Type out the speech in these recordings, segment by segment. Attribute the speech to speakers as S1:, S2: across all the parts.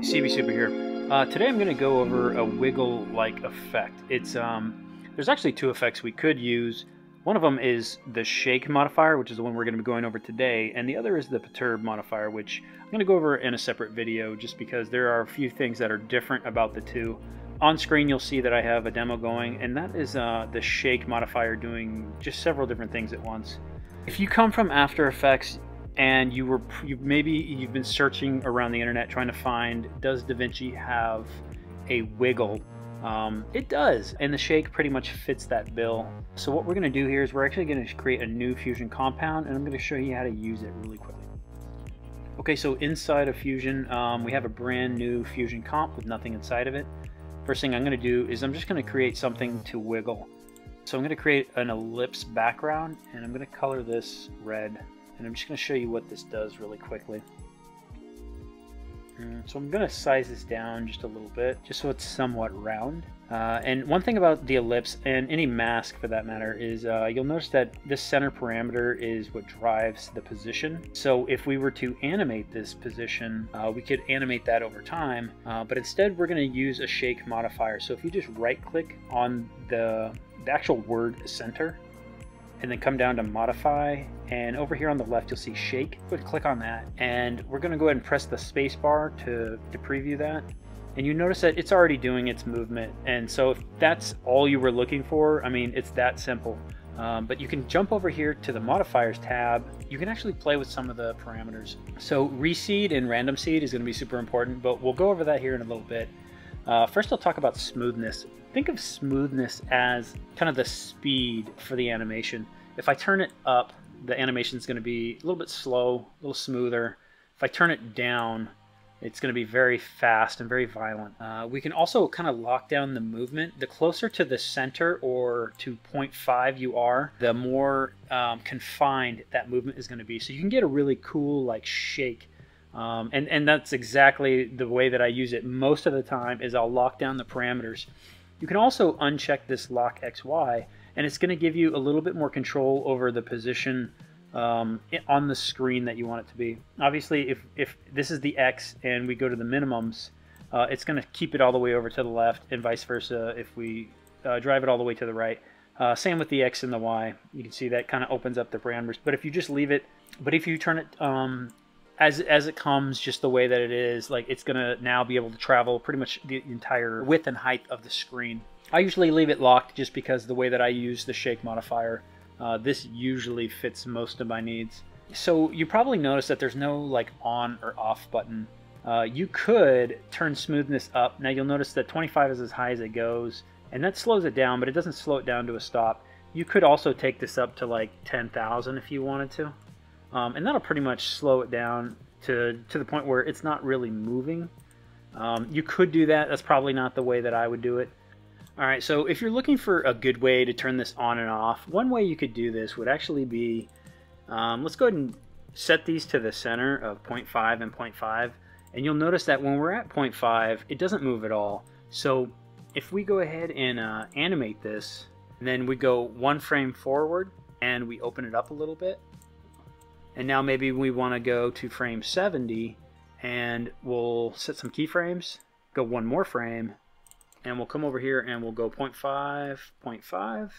S1: CB Super here. Uh, today I'm going to go over a wiggle-like effect. It's um, There's actually two effects we could use. One of them is the shake modifier, which is the one we're going to be going over today, and the other is the perturb modifier, which I'm going to go over in a separate video just because there are a few things that are different about the two. On screen you'll see that I have a demo going, and that is uh, the shake modifier doing just several different things at once. If you come from After Effects, and you were you maybe you've been searching around the internet trying to find does DaVinci have a wiggle? Um, it does and the shake pretty much fits that bill. So what we're going to do here is we're actually going to create a new fusion compound and I'm going to show you how to use it really quickly. Okay so inside of fusion um, we have a brand new fusion comp with nothing inside of it. First thing I'm going to do is I'm just going to create something to wiggle. So I'm going to create an ellipse background and I'm going to color this red and I'm just going to show you what this does really quickly. Mm, so I'm going to size this down just a little bit, just so it's somewhat round. Uh, and one thing about the ellipse, and any mask for that matter, is uh, you'll notice that this center parameter is what drives the position. So if we were to animate this position, uh, we could animate that over time, uh, but instead we're going to use a shake modifier. So if you just right click on the, the actual word center, and then come down to modify. And over here on the left you'll see shake. Ahead click on that. And we're going to go ahead and press the space bar to, to preview that. And you notice that it's already doing its movement. And so if that's all you were looking for I mean it's that simple. Um, but you can jump over here to the modifiers tab. You can actually play with some of the parameters. So reseed and random seed is going to be super important but we'll go over that here in a little bit uh, first I'll talk about smoothness think of smoothness as kind of the speed for the animation. If I turn it up, the animation is going to be a little bit slow, a little smoother. If I turn it down, it's going to be very fast and very violent. Uh, we can also kind of lock down the movement. The closer to the center or to 0.5 you are, the more um, confined that movement is going to be. So you can get a really cool like shake. Um, and, and that's exactly the way that I use it most of the time is I'll lock down the parameters. You can also uncheck this lock XY and it's going to give you a little bit more control over the position um, on the screen that you want it to be. Obviously, if, if this is the X and we go to the minimums, uh, it's going to keep it all the way over to the left and vice versa if we uh, drive it all the way to the right. Uh, same with the X and the Y. You can see that kind of opens up the parameters. But if you just leave it, but if you turn it um, as as it comes just the way that it is like it's gonna now be able to travel pretty much the entire width and height of the screen. I usually leave it locked just because the way that I use the shake modifier uh, this usually fits most of my needs. So you probably notice that there's no like on or off button. Uh, you could turn smoothness up. Now you'll notice that 25 is as high as it goes and that slows it down but it doesn't slow it down to a stop. You could also take this up to like 10,000 if you wanted to um, and that'll pretty much slow it down to, to the point where it's not really moving. Um, you could do that. That's probably not the way that I would do it. All right, so if you're looking for a good way to turn this on and off, one way you could do this would actually be, um, let's go ahead and set these to the center of 0.5 and 0.5, and you'll notice that when we're at 0.5, it doesn't move at all. So if we go ahead and uh, animate this, then we go one frame forward, and we open it up a little bit, and now maybe we want to go to frame 70 and we'll set some keyframes, go one more frame, and we'll come over here and we'll go 0.5, 0.5.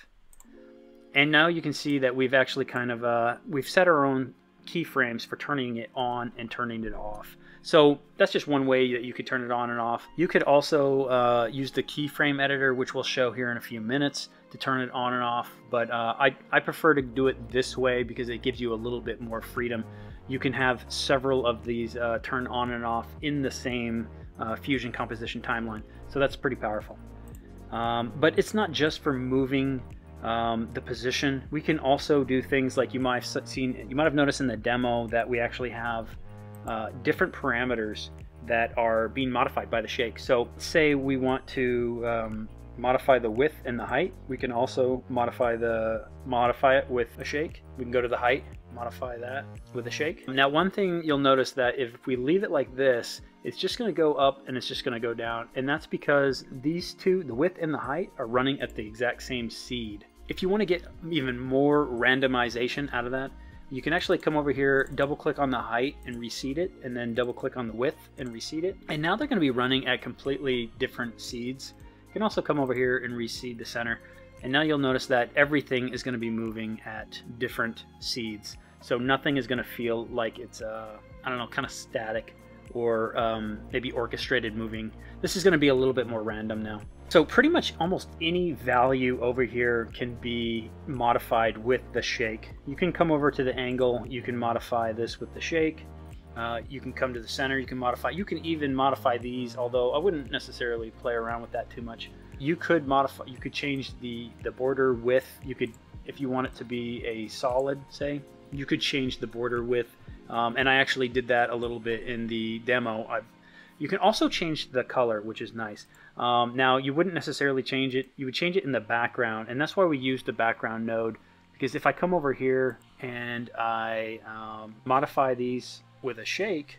S1: And now you can see that we've actually kind of, uh, we've set our own keyframes for turning it on and turning it off. So that's just one way that you could turn it on and off. You could also uh, use the keyframe editor, which we'll show here in a few minutes to turn it on and off. But uh, I, I prefer to do it this way because it gives you a little bit more freedom. You can have several of these uh, turn on and off in the same uh, Fusion composition timeline. So that's pretty powerful. Um, but it's not just for moving um, the position. We can also do things like you might have seen, you might have noticed in the demo that we actually have uh, different parameters that are being modified by the shake. So say we want to um, modify the width and the height. We can also modify the modify it with a shake. We can go to the height, modify that with a shake. Now one thing you'll notice that if we leave it like this, it's just going to go up and it's just going to go down. And that's because these two, the width and the height, are running at the exact same seed. If you want to get even more randomization out of that, you can actually come over here, double click on the height and reseed it, and then double click on the width and reseed it. And now they're going to be running at completely different seeds. You can also come over here and reseed the center. And now you'll notice that everything is going to be moving at different seeds. So nothing is going to feel like it's, uh, I don't know, kind of static or um, maybe orchestrated moving. This is going to be a little bit more random now. So pretty much almost any value over here can be modified with the shake. You can come over to the angle, you can modify this with the shake. Uh, you can come to the center, you can modify. You can even modify these, although I wouldn't necessarily play around with that too much. You could modify, you could change the, the border width. You could, if you want it to be a solid, say, you could change the border width. Um, and I actually did that a little bit in the demo. I've, you can also change the color, which is nice. Um, now, you wouldn't necessarily change it. You would change it in the background, and that's why we use the background node. Because if I come over here and I um, modify these with a shake,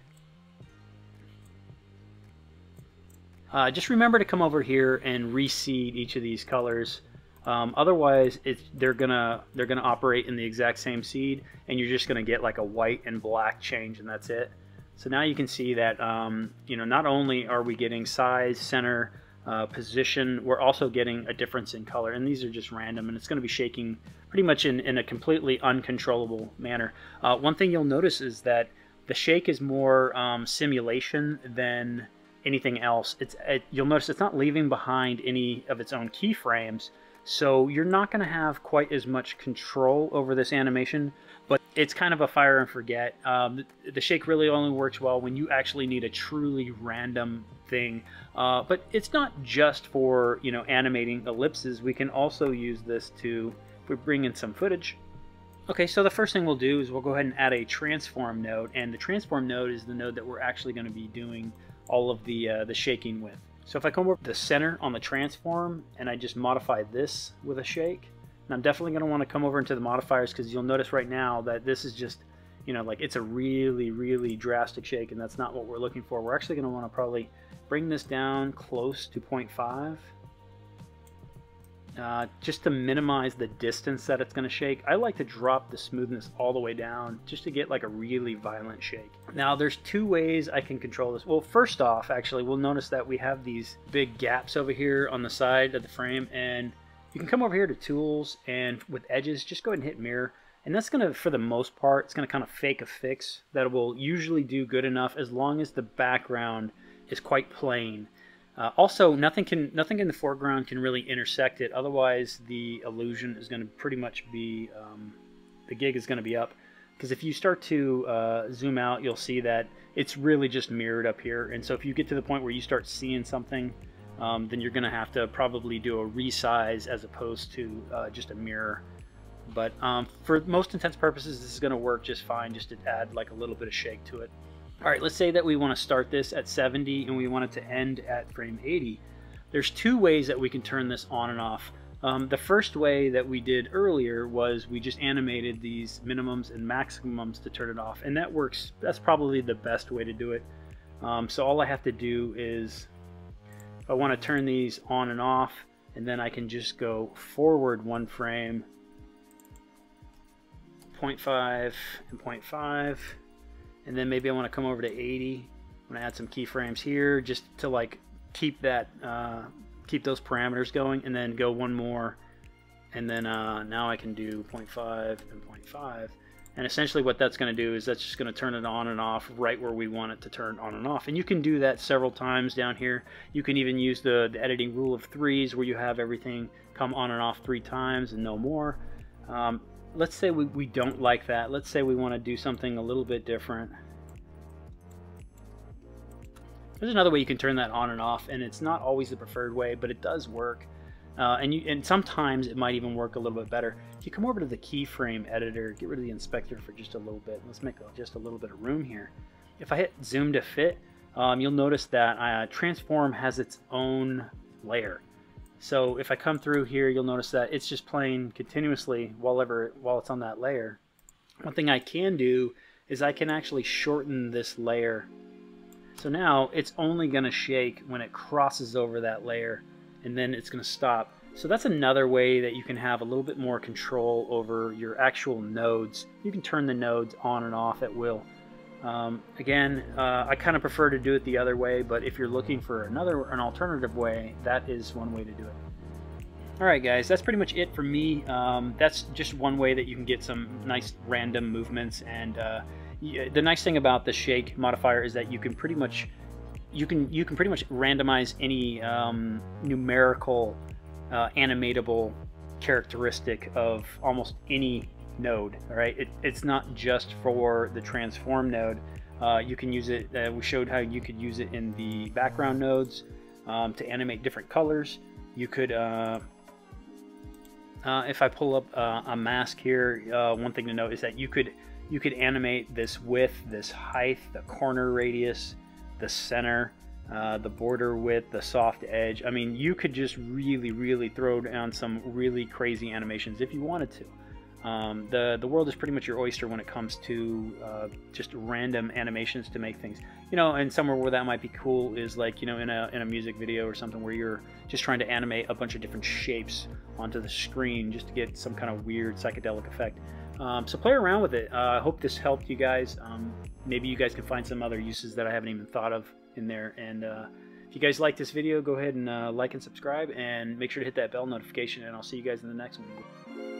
S1: uh, just remember to come over here and reseed each of these colors. Um, otherwise, they're gonna they're gonna operate in the exact same seed, and you're just gonna get like a white and black change, and that's it. So now you can see that um, you know not only are we getting size, center, uh, position, we're also getting a difference in color, and these are just random, and it's going to be shaking pretty much in, in a completely uncontrollable manner. Uh, one thing you'll notice is that the shake is more um, simulation than anything else. It's it, you'll notice it's not leaving behind any of its own keyframes. So you're not going to have quite as much control over this animation, but it's kind of a fire and forget. Um, the shake really only works well when you actually need a truly random thing. Uh, but it's not just for you know animating ellipses. We can also use this to if we bring in some footage. Okay, so the first thing we'll do is we'll go ahead and add a transform node, and the transform node is the node that we're actually going to be doing all of the uh, the shaking with. So if I come over to the center on the transform and I just modify this with a shake, and I'm definitely going to want to come over into the modifiers because you'll notice right now that this is just, you know, like it's a really, really drastic shake and that's not what we're looking for. We're actually going to want to probably bring this down close to 0.5 uh, just to minimize the distance that it's going to shake. I like to drop the smoothness all the way down just to get like a really violent shake. Now there's two ways I can control this. Well, first off, actually, we'll notice that we have these big gaps over here on the side of the frame and you can come over here to tools and with edges, just go ahead and hit mirror. And that's going to, for the most part, it's going to kind of fake a fix that will usually do good enough as long as the background is quite plain. Uh, also, nothing can nothing in the foreground can really intersect it. Otherwise, the illusion is going to pretty much be um, the gig is going to be up. Because if you start to uh, zoom out, you'll see that it's really just mirrored up here. And so if you get to the point where you start seeing something, um, then you're going to have to probably do a resize as opposed to uh, just a mirror. But um, for most intents purposes, this is going to work just fine, just to add like a little bit of shake to it. All right, let's say that we want to start this at 70 and we want it to end at frame 80. There's two ways that we can turn this on and off. Um, the first way that we did earlier was we just animated these minimums and maximums to turn it off, and that works. That's probably the best way to do it. Um, so all I have to do is, I want to turn these on and off, and then I can just go forward one frame, 0.5 and 0.5, and then maybe I want to come over to 80. I'm gonna add some keyframes here just to like keep that uh, keep those parameters going, and then go one more, and then uh, now I can do 0.5 and 0.5. And essentially what that's going to do is that's just going to turn it on and off right where we want it to turn on and off. And you can do that several times down here. You can even use the, the editing rule of threes where you have everything come on and off three times and no more. Um, let's say we, we don't like that. Let's say we want to do something a little bit different. There's another way you can turn that on and off, and it's not always the preferred way, but it does work. Uh, and you, and sometimes it might even work a little bit better. If you come over to the keyframe editor, get rid of the inspector for just a little bit. Let's make just a little bit of room here. If I hit zoom to fit, um, you'll notice that uh, transform has its own layer. So if I come through here, you'll notice that it's just playing continuously while, ever, while it's on that layer. One thing I can do is I can actually shorten this layer. So now it's only going to shake when it crosses over that layer and then it's going to stop. So that's another way that you can have a little bit more control over your actual nodes. You can turn the nodes on and off at will. Um, again, uh, I kind of prefer to do it the other way, but if you're looking for another, an alternative way, that is one way to do it. Alright guys, that's pretty much it for me. Um, that's just one way that you can get some nice random movements and uh, the nice thing about the shake modifier is that you can pretty much you can you can pretty much randomize any um, numerical uh, animatable characteristic of almost any node. All right, it, it's not just for the transform node. Uh, you can use it. Uh, we showed how you could use it in the background nodes um, to animate different colors. You could, uh, uh if I pull up uh, a mask here, uh, one thing to note is that you could you could animate this width, this height, the corner radius, the center, uh, the border width, the soft edge. I mean, you could just really, really throw down some really crazy animations if you wanted to. Um, the the world is pretty much your oyster when it comes to uh, just random animations to make things. You know, and somewhere where that might be cool is like you know in a in a music video or something where you're just trying to animate a bunch of different shapes onto the screen just to get some kind of weird psychedelic effect. Um, so play around with it. Uh, I hope this helped you guys. Um, maybe you guys can find some other uses that I haven't even thought of in there. And uh, if you guys like this video, go ahead and uh, like and subscribe, and make sure to hit that bell notification. And I'll see you guys in the next one.